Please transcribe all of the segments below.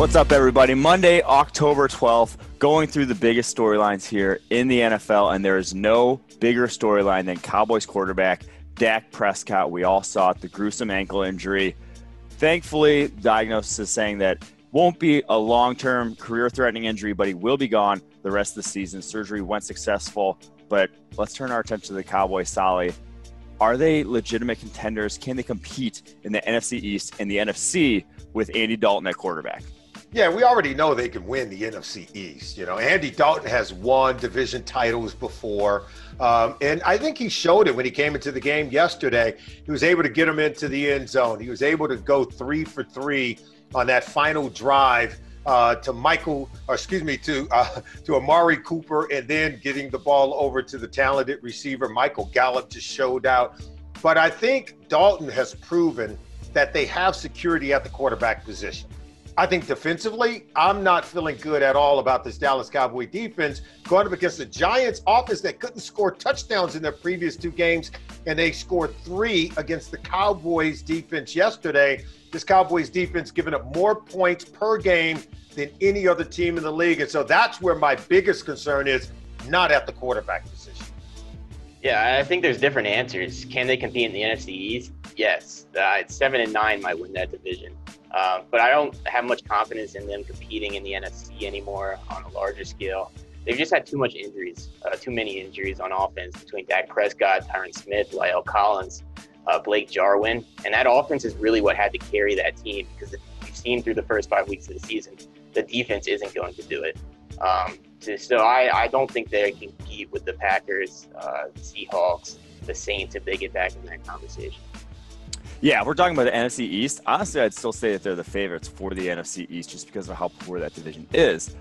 What's up, everybody? Monday, October 12th, going through the biggest storylines here in the NFL, and there is no bigger storyline than Cowboys quarterback Dak Prescott. We all saw it, the gruesome ankle injury. Thankfully, diagnosis is saying that won't be a long-term career-threatening injury, but he will be gone the rest of the season. Surgery went successful, but let's turn our attention to the Cowboys. Sally, are they legitimate contenders? Can they compete in the NFC East and the NFC with Andy Dalton at quarterback? Yeah, we already know they can win the NFC East. You know, Andy Dalton has won division titles before. Um, and I think he showed it when he came into the game yesterday. He was able to get him into the end zone. He was able to go three for three on that final drive uh, to Michael, or excuse me, to uh, to Amari Cooper, and then getting the ball over to the talented receiver Michael Gallup just showed out. But I think Dalton has proven that they have security at the quarterback position. I think defensively, I'm not feeling good at all about this Dallas Cowboy defense going up against the Giants offense that couldn't score touchdowns in their previous two games, and they scored three against the Cowboys defense yesterday. This Cowboys defense giving up more points per game than any other team in the league. And so that's where my biggest concern is not at the quarterback position. Yeah, I think there's different answers. Can they compete in the NFC East? Yes. Uh, seven and nine might win that division. Um, but I don't have much confidence in them competing in the NFC anymore on a larger scale. They've just had too much injuries, uh, too many injuries on offense between Dak Prescott, Tyron Smith, La'el Collins, uh, Blake Jarwin. And that offense is really what had to carry that team because we've seen through the first five weeks of the season, the defense isn't going to do it. Um, so, so I, I, don't think they can compete with the Packers, uh, the Seahawks, the Saints if they get back in that conversation. Yeah, we're talking about the NFC East. Honestly, I'd still say that they're the favorites for the NFC East just because of how poor that division is.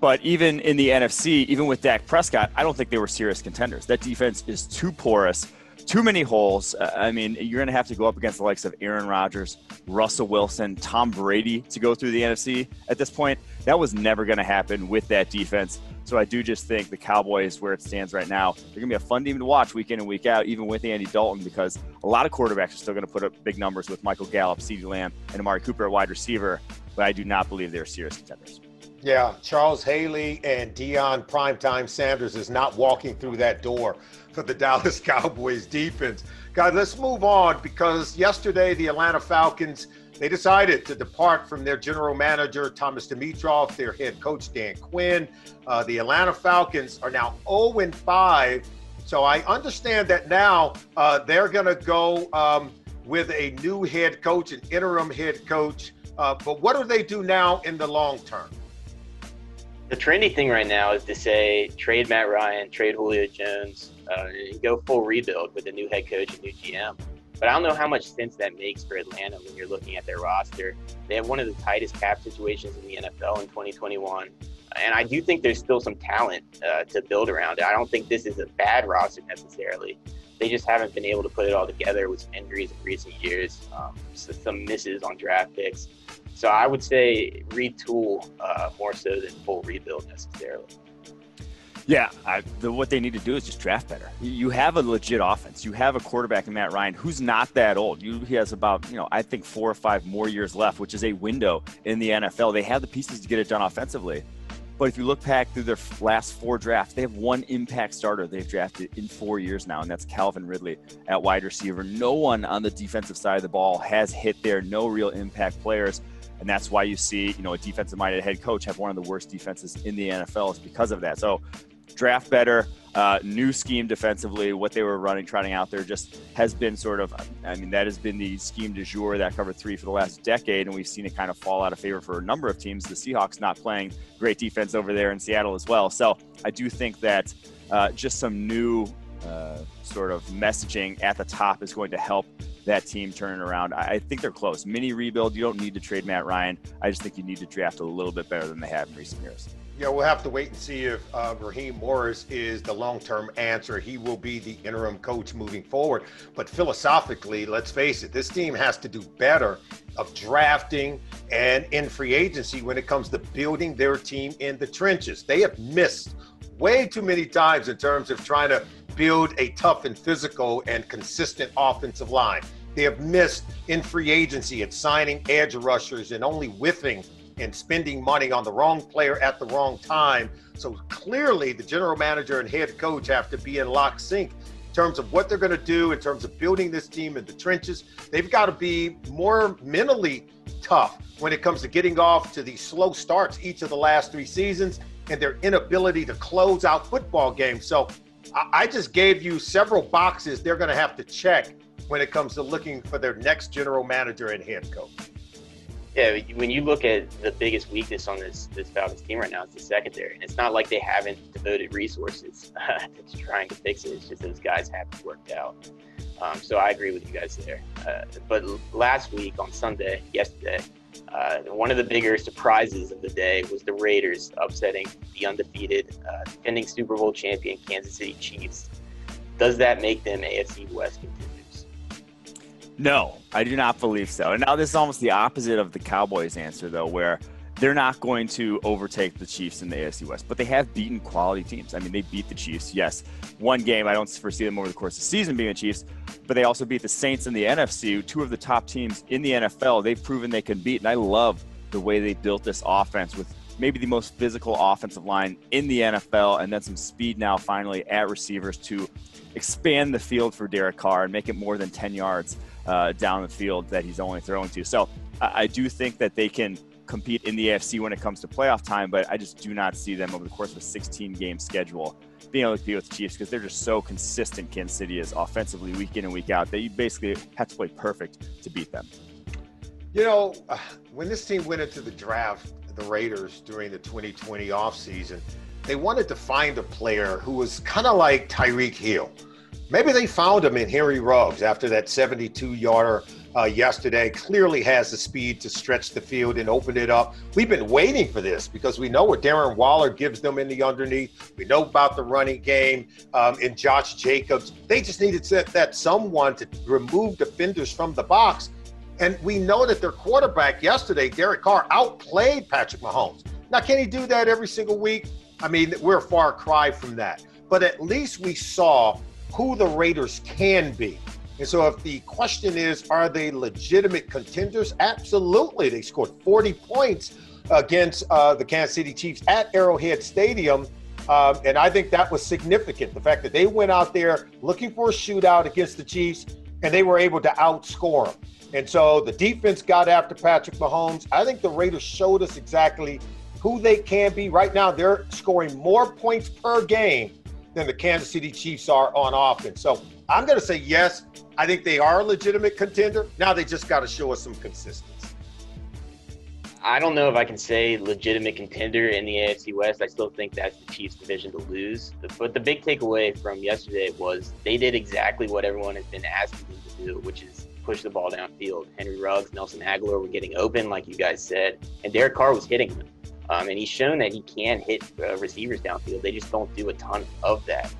But even in the NFC, even with Dak Prescott, I don't think they were serious contenders. That defense is too porous, too many holes. Uh, I mean, you're going to have to go up against the likes of Aaron Rodgers, Russell Wilson, Tom Brady to go through the NFC at this point. That was never going to happen with that defense. So I do just think the Cowboys, where it stands right now, they're going to be a fun team to watch week in and week out, even with Andy Dalton, because a lot of quarterbacks are still going to put up big numbers with Michael Gallup, CeeDee Lamb, and Amari Cooper at wide receiver. But I do not believe they're serious contenders. Yeah, Charles Haley and Deion Primetime Sanders is not walking through that door for the Dallas Cowboys defense. Guys, let's move on because yesterday the Atlanta Falcons – they decided to depart from their general manager, Thomas Dimitroff, their head coach, Dan Quinn. Uh, the Atlanta Falcons are now 0 5. So I understand that now uh, they're going to go um, with a new head coach, an interim head coach. Uh, but what do they do now in the long term? The trendy thing right now is to say trade Matt Ryan, trade Julio Jones, uh, and go full rebuild with a new head coach and new GM. But I don't know how much sense that makes for Atlanta when you're looking at their roster. They have one of the tightest cap situations in the NFL in 2021. And I do think there's still some talent uh, to build around. I don't think this is a bad roster necessarily. They just haven't been able to put it all together with some injuries in recent years, um, some misses on draft picks. So I would say retool uh, more so than full rebuild necessarily. Yeah, I, the, what they need to do is just draft better. You have a legit offense. You have a quarterback in Matt Ryan who's not that old. You, he has about, you know, I think four or five more years left, which is a window in the NFL. They have the pieces to get it done offensively. But if you look back through their last four drafts, they have one impact starter they've drafted in four years now, and that's Calvin Ridley at wide receiver. No one on the defensive side of the ball has hit there, no real impact players. And that's why you see, you know, a defensive minded head coach have one of the worst defenses in the NFL is because of that. So draft better, uh, new scheme defensively. What they were running, trotting out there, just has been sort of. I mean, that has been the scheme du jour that covered three for the last decade, and we've seen it kind of fall out of favor for a number of teams. The Seahawks not playing great defense over there in Seattle as well. So I do think that uh, just some new uh, sort of messaging at the top is going to help that team turning around. I think they're close. Mini rebuild. You don't need to trade Matt Ryan. I just think you need to draft a little bit better than they have in recent years. Yeah, we'll have to wait and see if uh, Raheem Morris is the long term answer. He will be the interim coach moving forward. But philosophically, let's face it, this team has to do better of drafting and in free agency when it comes to building their team in the trenches. They have missed way too many times in terms of trying to build a tough and physical and consistent offensive line. They have missed in free agency at signing edge rushers and only whiffing and spending money on the wrong player at the wrong time. So clearly, the general manager and head coach have to be in lock sync in terms of what they're going to do, in terms of building this team in the trenches. They've got to be more mentally tough when it comes to getting off to these slow starts each of the last three seasons and their inability to close out football games. So I just gave you several boxes they're going to have to check when it comes to looking for their next general manager and head coach. Yeah, when you look at the biggest weakness on this this Falcons team right now, it's the secondary, and it's not like they haven't devoted resources uh, to trying to fix it. It's just those guys haven't worked out. Um, so I agree with you guys there. Uh, but last week on Sunday, yesterday, uh, one of the bigger surprises of the day was the Raiders upsetting the undefeated uh, defending Super Bowl champion Kansas City Chiefs. Does that make them AFC West contenders? No, I do not believe so. And now this is almost the opposite of the Cowboys' answer, though, where they're not going to overtake the Chiefs in the AFC West, but they have beaten quality teams. I mean, they beat the Chiefs. Yes, one game. I don't foresee them over the course of the season being the Chiefs, but they also beat the Saints in the NFC, two of the top teams in the NFL. They've proven they can beat, and I love the way they built this offense with maybe the most physical offensive line in the NFL, and then some speed now finally at receivers to expand the field for Derek Carr and make it more than 10 yards uh, down the field that he's only throwing to. So I, I do think that they can compete in the AFC when it comes to playoff time, but I just do not see them over the course of a 16 game schedule being able to compete with the Chiefs because they're just so consistent. Kansas City is offensively week in and week out that you basically have to play perfect to beat them. You know, when this team went into the draft, the Raiders during the 2020 offseason, they wanted to find a player who was kind of like Tyreek Hill. Maybe they found him in Henry Ruggs after that 72 yarder uh, yesterday. Clearly has the speed to stretch the field and open it up. We've been waiting for this because we know what Darren Waller gives them in the underneath. We know about the running game um, in Josh Jacobs. They just needed to, that someone to remove defenders from the box. And we know that their quarterback yesterday, Derek Carr, outplayed Patrick Mahomes. Now, can he do that every single week? I mean, we're a far cry from that. But at least we saw who the Raiders can be. And so, if the question is, are they legitimate contenders? Absolutely. They scored 40 points against uh, the Kansas City Chiefs at Arrowhead Stadium. Um, and I think that was significant. The fact that they went out there looking for a shootout against the Chiefs and they were able to outscore them. And so the defense got after Patrick Mahomes. I think the Raiders showed us exactly who they can be. Right now, they're scoring more points per game than the Kansas City Chiefs are on offense. So I'm going to say yes. I think they are a legitimate contender. Now they just got to show us some consistency. I don't know if I can say legitimate contender in the AFC West. I still think that's the Chiefs' division to lose. But the big takeaway from yesterday was they did exactly what everyone has been asking them to do, which is push the ball downfield. Henry Ruggs, Nelson Agholor were getting open, like you guys said, and Derek Carr was hitting them. Um, and he's shown that he can hit uh, receivers downfield. They just don't do a ton of that.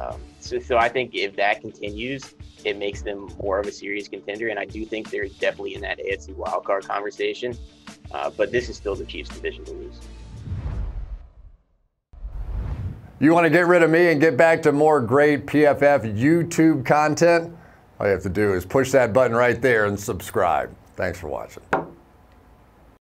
Um, so, so I think if that continues, it makes them more of a serious contender. And I do think they're definitely in that AFC wildcard conversation. Uh, but this is still the Chiefs' division to lose. You want to get rid of me and get back to more great PFF YouTube content? All you have to do is push that button right there and subscribe. Thanks for watching.